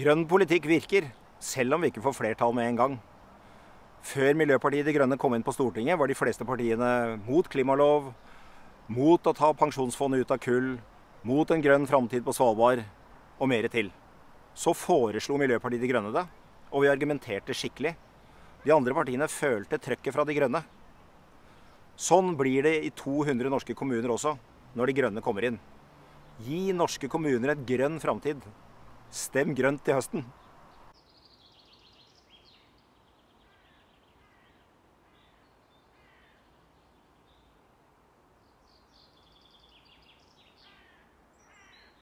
Grønn politikk virker, selv om vi ikke får flertall med en gang. Før Miljøpartiet De Grønne kom inn på Stortinget, var de fleste partiene mot klimalov, mot å ta pensjonsfondet ut av kull, mot en grønn framtid på Svalbard og mer til. Så foreslo Miljøpartiet De Grønne det, og vi argumenterte skikkelig. De andre partiene følte trøkket fra De Grønne. Sånn blir det i 200 norske kommuner også, når De Grønne kommer inn. Gi norske kommuner en grønn framtid. Stem grønt til høsten.